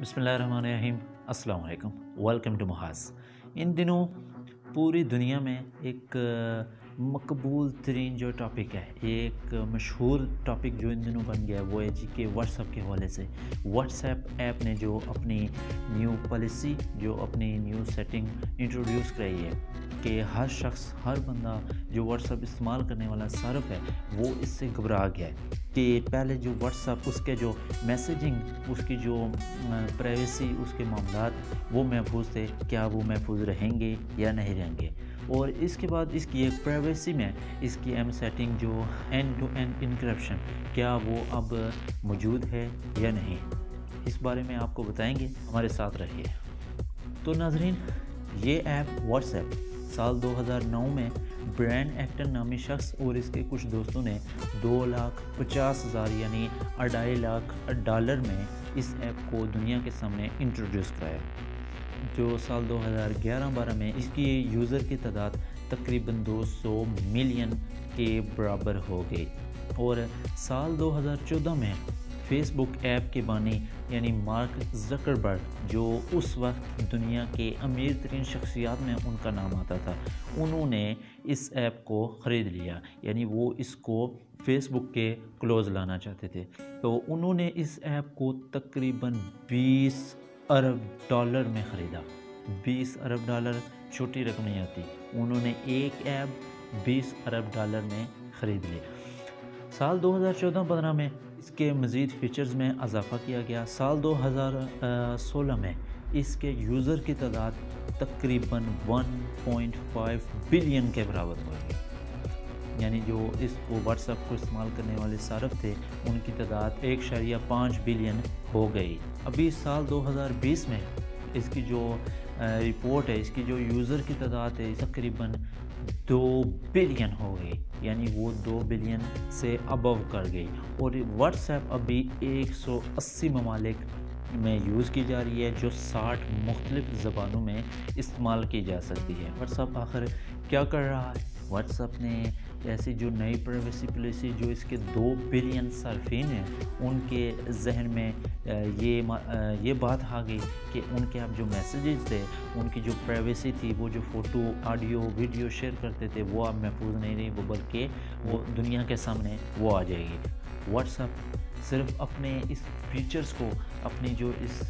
अस्सलाम वालेकुम welcome to महाज। इन दिनों पूरी दुनिया में एक मकबूल तरीन जो टॉपिक है, एक मशहूर टॉपिक जो इन दिनों बन गया है, वो है जी के व्हाट्सएप के हवाले से। व्हाट्सएप ऐप ने जो अपनी न्यू पॉलिसी जो अपनी न्यू सेटिंग इंट्रोड्यूस कराई है कि हर शख्स, हर बंदा जो व्हाट्सअप इस्तेमाल करने वाला सर्फ है, वो इससे घबरा गया है कि पहले जो व्हाट्सअप उसके जो मैसेजिंग उसकी जो प्राइवेसी उसके मामला वो महफूज थे, क्या वो महफूज रहेंगे या नहीं रहेंगे? और इसके बाद इसकी एक प्राइवेसी में, इसकी एम सेटिंग जो एंड टू एंड इनक्रप्शन क्या वो अब मौजूद है या नहीं? इस बारे में आपको बताएँगे, हमारे साथ रहिए। तो नाजरीन, ये ऐप व्हाट्सएप साल 2009 में ब्रांड एक्टर नामी शख्स और इसके कुछ दोस्तों ने दो लाख पचास हज़ार यानी अढ़ाई लाख डॉलर में इस ऐप को दुनिया के सामने इंट्रोड्यूस कराया जो साल 2011-12 में इसकी यूज़र की तादाद तकरीबन 200 मिलियन के बराबर हो गई। और साल 2014 में फेसबुक ऐप के बानी, यानी मार्क जकरबर्ग, जो उस वक्त दुनिया के अमीर तरीन शख्सियात में उनका नाम आता था, उन्होंने इस ऐप को ख़रीद लिया। यानी वो इसको फेसबुक के क्लोज़ लाना चाहते थे। तो उन्होंने इस ऐप को तकरीबन 20 अरब डॉलर में ख़रीदा। 20 अरब डॉलर छोटी रकम नहीं आती। उन्होंने एक ऐप 20 अरब डॉलर में ख़रीद लिया साल 2014-15 में इसके मज़ीद फ़ीचर्स में इजाफ़ा किया गया। साल 2016 में इसके यूज़र की तादाद तकरीबन 1.5 बिलियन के बराबर हो गई। यानी जो इसको व्हाट्सएप को इस्तेमाल करने वाले सारफ थे, उनकी तादाद एक शरिया पाँच बिलियन हो गई। अभी साल 2020 में इसकी जो रिपोर्ट है, इसकी जो यूज़र की तादाद है, तकरीबन दो बिलियन हो गई। यानी वो दो बिलियन से अबव कर गई। और व्हाट्सएप अभी 180 ममालिक में यूज़ की जा रही है, जो 60 मुख्तलिफ़ ज़बानों में इस्तेमाल की जा सकती है। व्हाट्सएप आखिर क्या कर रहा है? व्हाट्सएप ने ऐसी जो नई प्राइवेसी पॉलिसी जो इसके दो बिलियन सार्फिन हैं, उनके जहन में ये ये बात आ गई कि उनके आप जो मैसेजेस थे, उनकी जो प्राइवेसी थी, वो जो फ़ोटो ऑडियो वीडियो शेयर करते थे, वो अब महफूज नहीं रही, वो बल्कि वो दुनिया के सामने वो आ जाएगी। व्हाट्सअप सिर्फ़ अपने इस फीचर्स को, अपनी जो इस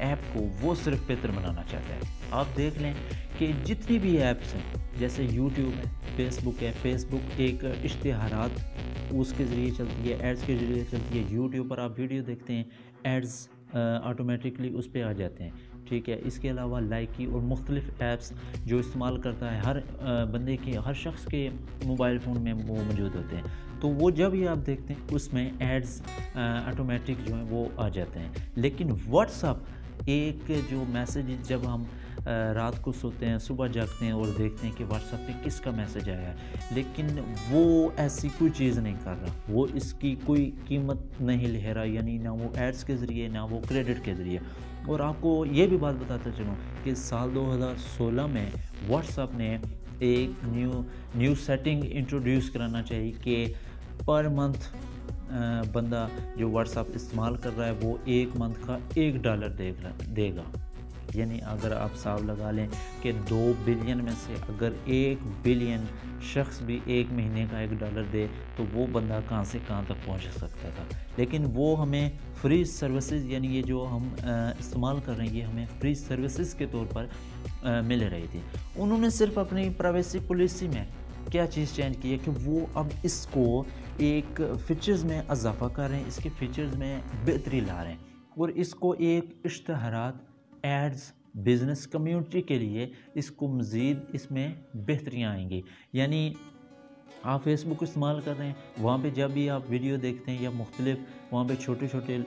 ऐप को, वो सिर्फ़ बेहतर बनाना चाहता है। आप देख लें कि जितनी भी ऐप्स हैं, जैसे यूट्यूब है फेसबुक है फेसबुक एक इश्तहारात उसके ज़रिए चलती है एड्स के ज़रिए चलती है। यूट्यूब पर आप वीडियो देखते हैं एड्स ऑटोमेटिकली उस पर आ जाते हैं। ठीक है, इसके अलावा लाइकी और मुख्तलिफ़ ऐप्स जो इस्तेमाल करता है, हर बंदे के, हर शख्स के मोबाइल फ़ोन में वो मौजूद होते हैं। तो वो जब ही आप देखते हैं, उसमें एड्स ऑटोमेटिक जो है, वो आ जाते हैं। लेकिन व्हाट्सअप एक जो मैसेज जब हम रात को सोते हैं, सुबह जागते हैं और देखते हैं कि व्हाट्सएप पे किसका मैसेज आया है, लेकिन वो ऐसी कोई चीज़ नहीं कर रहा। वो इसकी कोई कीमत नहीं ले रहा, यानी ना वो एड्स के ज़रिए, ना वो क्रेडिट के ज़रिए। और आपको ये भी बात बताता चलूँ कि साल 2016 में व्हाट्सएप ने एक न्यू न्यू सेटिंग इंट्रोड्यूस कराना चाहिए कि पर मंथ बंदा जो व्हाट्सएप इस्तेमाल कर रहा है वो एक मंथ का एक डॉलर देगा देगा। यानी अगर आप साफ़ लगा लें कि दो बिलियन में से अगर एक बिलियन शख्स भी एक महीने का एक डॉलर दे तो वो बंदा कहाँ से कहाँ तक पहुँच सकता था? लेकिन वो हमें फ्री सर्विसेज़ यानी ये जो हम इस्तेमाल कर रहे हैं ये हमें फ्री सर्विसेज़ के तौर पर आ, मिल रही थी। उन्होंने सिर्फ़ अपनी प्राइवेसी पॉलिसी में क्या चीज़ चेंज की है कि वो अब इसको एक फीचर्स में इजाफा कर रहे हैं, इसके फीचर्स में बेहतरी ला रहे हैं। और इसको एक इश्तहारात एड्स बिज़नेस कम्युनिटी के लिए इसको मज़ीद इसमें बेहतरियाँ आएँगी। यानी आप फेसबुक इस्तेमाल कर रहे हैं, वहाँ पे जब भी आप वीडियो देखते हैं या मुख्तलिफ़ वहाँ पे छोटे छोटे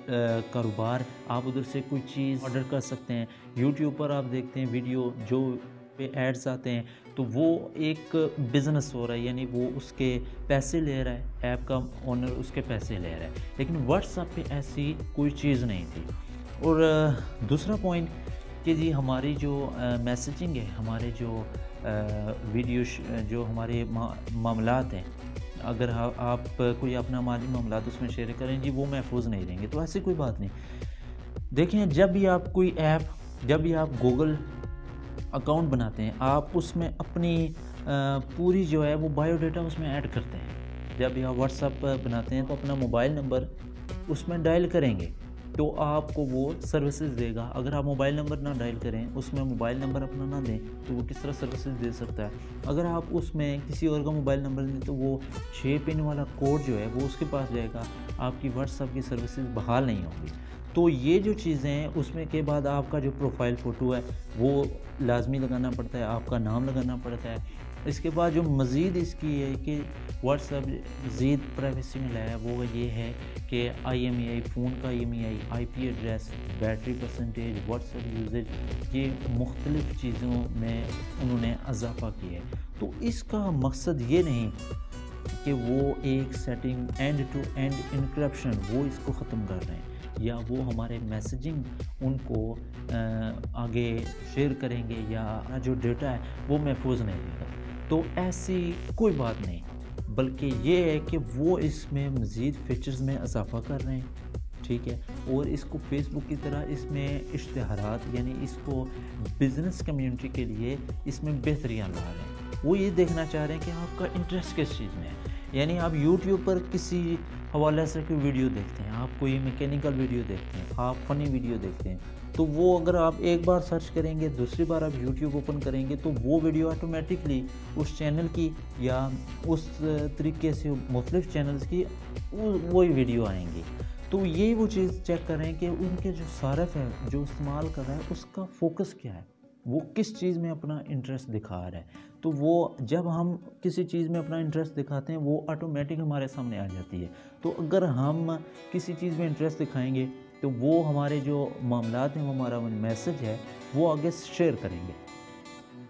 कारोबार, आप उधर से कोई चीज़ ऑर्डर कर सकते हैं। यूट्यूब पर आप देखते हैं वीडियो जो पे एड्स आते हैं तो वो एक बिज़नेस हो रहा है, यानी वो उसके पैसे ले रहा है ऐप का ओनर उसके पैसे ले रहा है। लेकिन व्हाट्सएप पे ऐसी कोई चीज़ नहीं थी। और दूसरा पॉइंट कि जी हमारी जो मैसेजिंग है, हमारे जो वीडियो जो हमारे मामला हैं, अगर आप कोई अपना माली मामला उसमें शेयर करें, जी वो महफूज नहीं रहेंगे तो ऐसी कोई बात नहीं। देखें, जब भी आप कोई ऐप जब भी आप गूगल अकाउंट बनाते हैं, आप उसमें अपनी पूरी जो है वो बायोडाटा उसमें ऐड करते हैं। जब यहाँ व्हाट्सअप बनाते हैं तो अपना मोबाइल नंबर उसमें डायल करेंगे तो आपको वो सर्विसेज़ देगा। अगर आप मोबाइल नंबर ना डायल करें, उसमें मोबाइल नंबर अपना ना दें तो वो किस तरह सर्विसेज़ दे सकता है? अगर आप उसमें किसी और का मोबाइल नंबर दें तो वो छः पिन वाला कोड जो है वो उसके पास जाएगा, आपकी व्हाट्सअप की सर्विसेज़ बहाल नहीं होंगी। तो ये जो चीज़ें हैं, उसमें के बाद आपका जो प्रोफ़ाइल फ़ोटो है, वो लाजमी लगाना पड़ता है, आपका नाम लगाना पड़ता है। इसके बाद जो मज़ीद इसकी है कि व्हाट्सअप मज़ीद प्राइवेसी में लाया, वो ये है कि आई एम ई आई फ़ोन का I M E I I P address battery percentage WhatsApp usage ये मुख्तलिफ़ चीज़ों में उन्होंने इजाफा किया है। तो इसका मकसद ये नहीं कि वो एक setting end to end encryption वो इसको ख़त्म कर रहे हैं। या वो हमारे मैसेजिंग उनको आगे शेयर करेंगे या जो डेटा है, वो महफूज नहीं रहेगा तो ऐसी कोई बात नहीं। बल्कि ये है कि वो इसमें मज़ीद फीचर्स में इजाफा कर रहे हैं, ठीक है? और इसको फेसबुक की तरह इसमें इश्तहारात, यानी इसको बिज़नेस कम्युनिटी के लिए इसमें बेहतरियाँ ला रहे हैं। वो ये देखना चाह रहे हैं कि आपका इंटरेस्ट किस चीज़ में है। यानी आप यूट्यूब पर किसी हवाले से कोई वीडियो देखते हैं, आप कोई मैकेनिकल वीडियो देखते हैं, आप फ़नी वीडियो देखते हैं तो वो अगर आप एक बार सर्च करेंगे, दूसरी बार आप यूट्यूब ओपन करेंगे तो वो वीडियो ऑटोमेटिकली उस चैनल की या उस तरीके से मुख्तलिफ़ चैनल्स की वही वीडियो आएँगी। तो यही वो चीज़ चेक करें कि उनके जो सारफ है, जो इस्तेमाल कर रहा है, उसका फोकस क्या है? वो किस चीज़ में अपना इंटरेस्ट दिखा रहा है? तो वो जब हम किसी चीज़ में अपना इंटरेस्ट दिखाते हैं, वो ऑटोमेटिक हमारे सामने आ जाती है। तो अगर हम किसी चीज़ में इंटरेस्ट दिखाएँगे तो वो हमारे जो मामला हैं, वो हमारा मैसेज है, वो आगे शेयर करेंगे।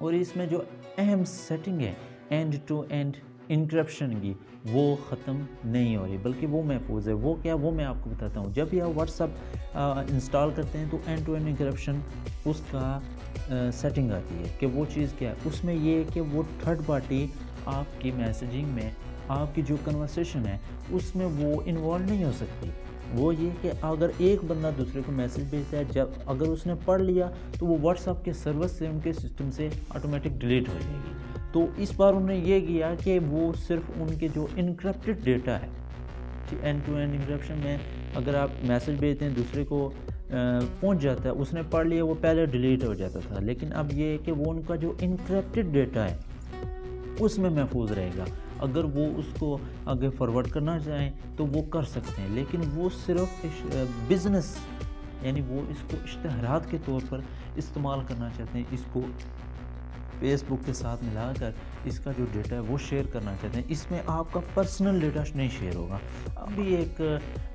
और इसमें जो अहम सेटिंग है एंड टू एंड इंक्रप्शन की, वो ख़त्म नहीं हो रही, बल्कि वो महफूज है। वो क्या, वो मैं आपको बताता हूँ। जब आप व्हाट्सअप इंस्टॉल करते हैं तो एंड टू एंड इंक्रप्शन उसका सेटिंग आती है कि वो चीज़ क्या है। उसमें ये है कि वो थर्ड पार्टी आपकी मैसेजिंग में, आपकी जो कन्वर्सेशन है, उसमें वो इन्वॉल्व नहीं हो सकती। वो ये कि अगर एक बंदा दूसरे को मैसेज भेजता है, जब अगर उसने पढ़ लिया तो वो व्हाट्सअप के सर्वर से, उनके सिस्टम से ऑटोमेटिक डिलीट हो जाएगी। तो इस बार उन्होंने ये किया कि वो सिर्फ़ उनके जो इनक्रप्टेड डेटा है एंड टू एंड इंक्रप्शन में अगर आप मैसेज भेजते हैं दूसरे को पहुँच जाता है, उसने पढ़ लिया, वो पहले डिलीट हो जाता था। लेकिन अब ये है कि वो उनका जो इनक्रप्टेड डेटा है, उसमें महफूज रहेगा। अगर वो उसको आगे फॉरवर्ड करना चाहें तो वो कर सकते हैं। लेकिन वो सिर्फ़ बिज़नेस यानी वो इसको इश्तहारात के तौर पर इस्तेमाल करना चाहते हैं, इसको फेसबुक के साथ मिलाकर इसका जो डेटा है वो शेयर करना चाहते हैं। इसमें आपका पर्सनल डेटा नहीं शेयर होगा। अभी एक,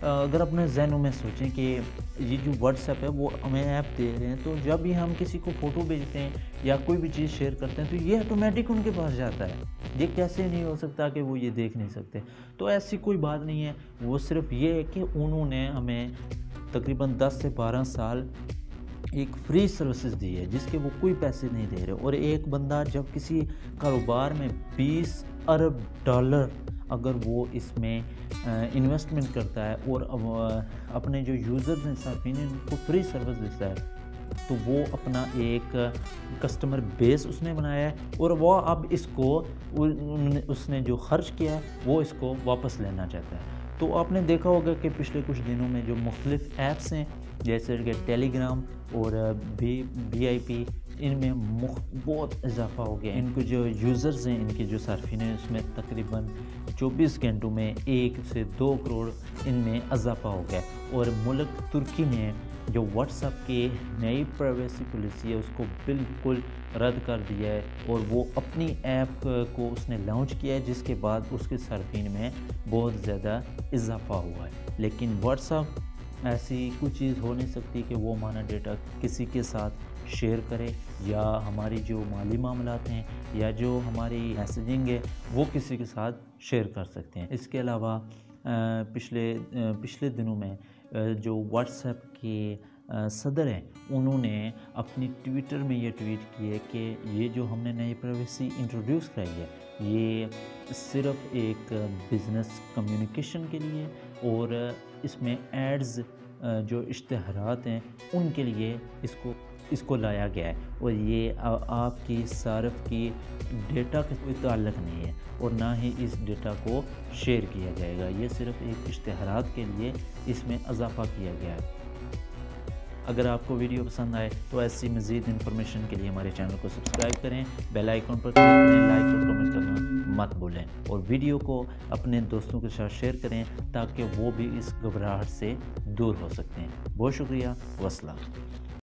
अगर अपने जहनों में सोचें कि ये जो व्हाट्सएप है, वो हमें ऐप दे रहे हैं तो जब भी हम किसी को फ़ोटो भेजते हैं या कोई भी चीज़ शेयर करते हैं तो ये ऑटोमेटिक उनके पास जाता है। ये कैसे नहीं हो सकता कि वो ये देख नहीं सकते? तो ऐसी कोई बात नहीं है। वो सिर्फ़ ये है कि उन्होंने हमें तकरीबन 10 से 12 साल एक फ्री सर्विसेज़ दी है, जिसके वो कोई पैसे नहीं दे रहे। और एक बंदा जब किसी कारोबार में 20 अरब डॉलर अगर वो इसमें इन्वेस्टमेंट करता है और अपने जो यूज़र्स हैं साफिन उनको फ्री सर्विस देता है तो वो अपना एक कस्टमर बेस उसने बनाया है और वो अब इसको उसने जो खर्च किया है, वो इसको वापस लेना चाहता है। तो आपने देखा होगा कि पिछले कुछ दिनों में जो मुख्तलिफ़ ऐप्स हैं जैसे कि टेलीग्राम और बी बी आई पी इनमें बहुत इजाफा हो गया। इनके जो यूज़र्स हैं, इनके जो सार्फिन हैं, उसमें तकरीबन 24 घंटों में एक से दो करोड़ इनमें इजाफा हो गया। और मुल्क तुर्की ने जो व्हाट्सअप की नई प्राइवेसी पॉलिसी है, उसको बिल्कुल रद्द कर दिया है और वो अपनी ऐप को उसने लॉन्च किया है, जिसके बाद उसके सरफिन में बहुत ज़्यादा इजाफा हुआ है। लेकिन व्हाट्सअप ऐसी कुछ चीज़ हो नहीं सकती कि वो हमारा डेटा किसी के साथ शेयर करे, या हमारी जो माली मामला हैं, या जो हमारी मैसेजिंग है, वो किसी के साथ शेयर कर सकते हैं। इसके अलावा पिछले पिछले दिनों में जो व्हाट्सएप के सदर हैं। उन्होंने अपनी ट्विटर में ये ट्वीट की है कि ये जो हमने नई प्राइवेसी इंट्रोड्यूस कराई है, ये सिर्फ़ एक बिज़नेस कम्युनिकेशन के लिए और इसमें एड्स जो इश्तहारात हैं, उनके लिए इसको इसको लाया गया है। और ये आपकी, सार्फ की डेटा का कोई ताल्लक नहीं है और ना ही इस डेटा को शेयर किया जाएगा। ये सिर्फ़ एक इश्तहारात के लिए इसमें इजाफ़ा किया गया है। अगर आपको वीडियो पसंद आए तो ऐसी मज़ीद इन्फॉर्मेशन के लिए हमारे चैनल को सब्सक्राइब करें बेल आइकॉन पर क्लिक करें लाइक और कमेंट करना मत भूलें। और वीडियो को अपने दोस्तों के साथ शेयर करें, ताकि वो भी इस घबराहट से दूर हो सकते हैं। बहुत शुक्रिया वसला